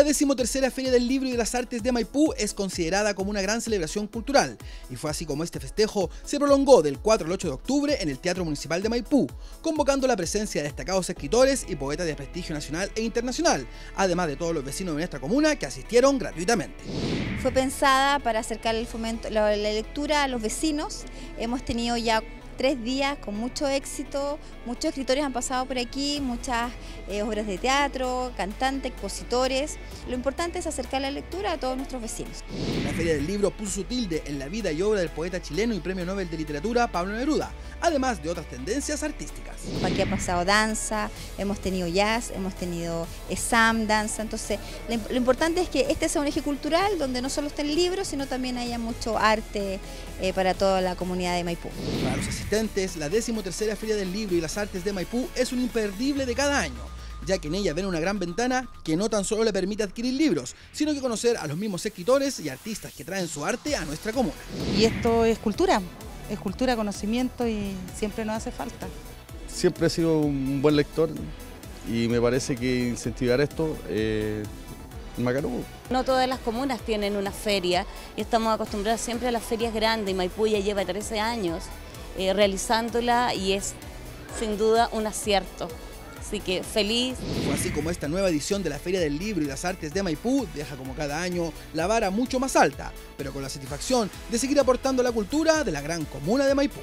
decimotercera Feria del Libro y de las Artes de Maipú es considerada como una gran celebración cultural, y fue así como este festejo se prolongó del 4 al 8 de octubre en el Teatro Municipal de Maipú, convocando la presencia de destacados escritores y poetas de prestigio nacional e internacional, además de todos los vecinos de nuestra comuna que asistieron gratuitamente. Fue pensada para acercar el fomento, la, la lectura a los vecinos. Hemos tenido ya tres días con mucho éxito, muchos escritores han pasado por aquí, muchas eh, obras de teatro, cantantes, expositores. Lo importante es acercar la lectura a todos nuestros vecinos. La Feria del Libro puso su tilde en la vida y obra del poeta chileno y premio Nobel de Literatura Pablo Neruda, además de otras tendencias artísticas. Aquí ha pasado danza, hemos tenido jazz, hemos tenido exam, danza, entonces lo importante es que este sea un eje cultural donde no solo estén libros, sino también haya mucho arte eh, para toda la comunidad de Maipú. Para los asistentes, la tercera Feria del Libro y las Artes de Maipú es un imperdible de cada año ya que en ella ven una gran ventana que no tan solo le permite adquirir libros, sino que conocer a los mismos escritores y artistas que traen su arte a nuestra comuna. Y esto es cultura, es cultura, conocimiento y siempre nos hace falta. Siempre he sido un buen lector y me parece que incentivar esto eh, Macarú. No todas las comunas tienen una feria y estamos acostumbrados siempre a las ferias grandes y Maipú ya lleva 13 años eh, realizándola y es sin duda un acierto. Así que feliz. Así como esta nueva edición de la Feria del Libro y las Artes de Maipú deja como cada año la vara mucho más alta, pero con la satisfacción de seguir aportando la cultura de la gran comuna de Maipú.